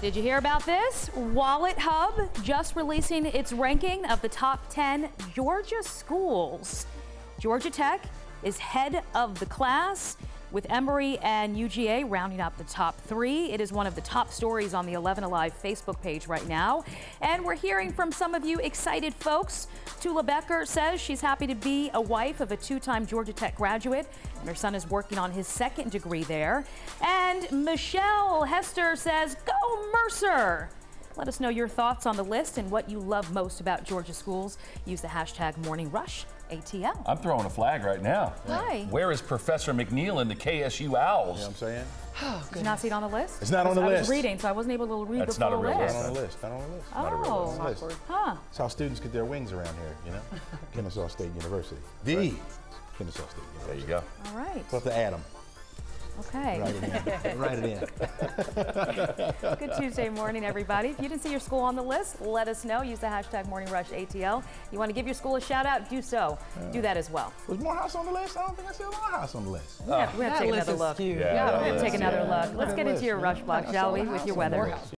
Did you hear about this? WalletHub just releasing its ranking of the top 10 Georgia schools. Georgia Tech is head of the class with Emory and UGA rounding up the top three. It is one of the top stories on the 11 Alive Facebook page right now. And we're hearing from some of you excited folks. Tula Becker says she's happy to be a wife of a two-time Georgia Tech graduate, and her son is working on his second degree there. And Michelle Hester says, go Mercer! Let us know your thoughts on the list and what you love most about Georgia schools. Use the hashtag Morning Rush ATL. I'm throwing a flag right now. Why? Where is Professor McNeil and the KSU Owls? You know what I'm saying? Did you not see it on the list? It's not on the I was reading, so I wasn't able to read That's the not a full real list. Not on the list. Not on the list. Not a real Oh. Not on the list. Huh. That's how students get their wings around here, you know? Kennesaw State University. The Kennesaw State There you go. All right. We'll have to add them. Okay. Write it in. Write it in. Good Tuesday morning, everybody. If you didn't see your school on the list, let us know. Use the hashtag Morning Rush ATL. You want to give your school a shout out? Do so. Do uh, that as well. Was Morehouse on the list? I don't think I said Morehouse on the list. We're going to take another look. Yeah, We're going to take another yeah. look. Let's get into your rush block, shall we, with your weather.